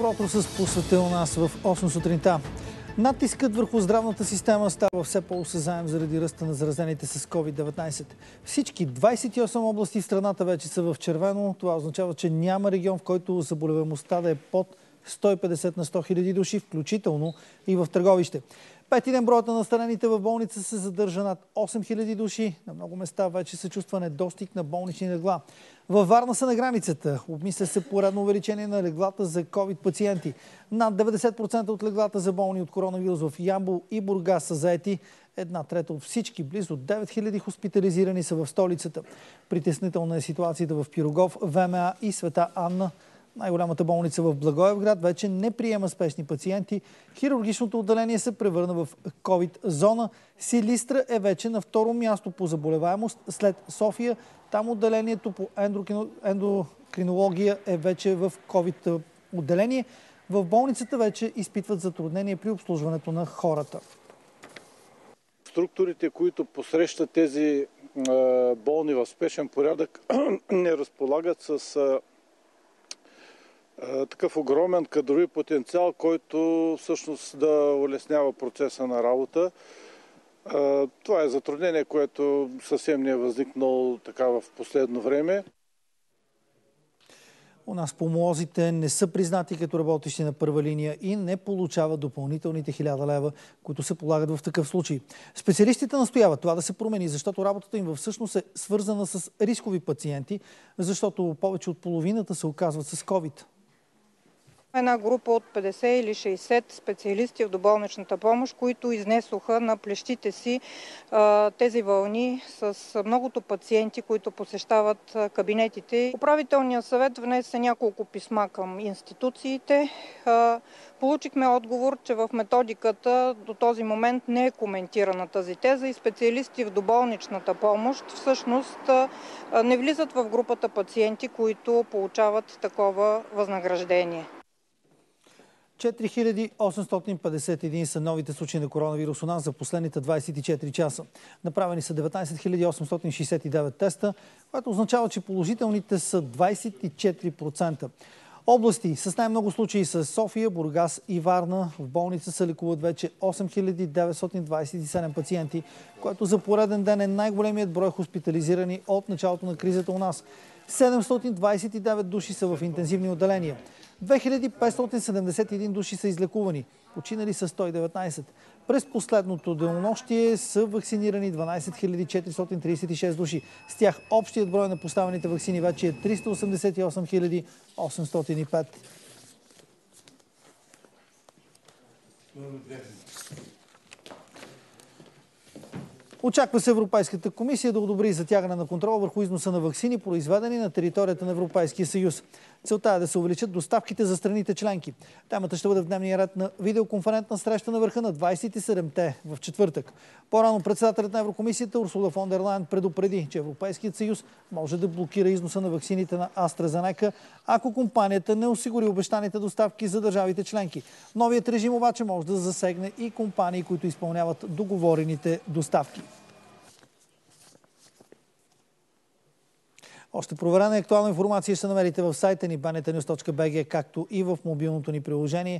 Доброто с посветил нас в 8 сутринта. Натискът върху здравната система става все по-осъзаем заради ръста на заразените с COVID-19. Всички 28 области в страната вече са в червено. Това означава, че няма регион, в който заболеваемостта да е под 150 на 100 хиляди души, включително и в търговище. Пети ден броят на настанените в болница се задържа над 8000 души. На много места вече се чувства недостиг на болнични легла. Във Варна са на границата. Обмисля се поредно увеличение на леглата за COVID пациенти. Над 90% от леглата за болни от коронавирус в Ямбол и Бургас са заети. Една трета от всички, близо 9000 хоспитализирани са в столицата. Притеснителна е ситуацията в Пирогов, ВМА и Света Анна. Най-голямата болница в Благоевград вече не приема спешни пациенти. Хирургичното отделение се превърна в COVID-зона. Силистра е вече на второ място по заболеваемост след София. Там отделението по ендокринология е вече в COVID отделение. В болницата вече изпитват затруднение при обслужването на хората. Структурите, които посрещат тези болни в спешен порядък, не разполагат с такъв огромен кадрови потенциал, който всъщност да улеснява процеса на работа. Това е затруднение, което съвсем не е възникнало така в последно време. У нас помолозите не са признати като работещи на първа линия и не получават допълнителните 1000 лева, които се полагат в такъв случай. Специалистите настояват това да се промени, защото работата им всъщност е свързана с рискови пациенти, защото повече от половината се оказват с COVID. Една група от 50 или 60 специалисти в доболничната помощ, които изнесоха на плещите си тези вълни с многото пациенти, които посещават кабинетите. Управителният съвет внесе няколко писма към институциите. Получихме отговор, че в методиката до този момент не е коментирана тази теза и специалисти в доболничната помощ всъщност не влизат в групата пациенти, които получават такова възнаграждение. 4851 са новите случаи на коронавирус у нас за последните 24 часа. Направени са 19 869 теста, което означава, че положителните са 24%. Области с най-много случаи са София, Бургас и Варна. В болница се лекуват вече 8927 пациенти, което за пореден ден е най-големият брой хоспитализирани от началото на кризата у нас. 729 души са в интензивни отделения. 2571 души са излекувани, починали са 119. През последното денонощие са вакцинирани 12 436 души. С тях общият брой на поставените вакцини вече е 388 805. Очаква се Европейската комисия да одобри затягане на контрола върху износа на вакцини, произведени на територията на Европейския съюз. Целта е да се увеличат доставките за страните членки. Темата ще бъде в дневния ред на видеоконферентна среща на върха на 27-те в четвъртък. По-рано председателят на Еврокомисията Урсула фон дер Лайн предупреди, че Европейският съюз може да блокира износа на вакцините на AstraZeneca, ако компанията не осигури обещаните доставки за държавите членки. Новият режим обаче може да засегне и компании, които изпълняват договорените доставки. Още проверена и актуална информация ще намерите в сайта ни banetanewс.bg, както и в мобилното ни приложение.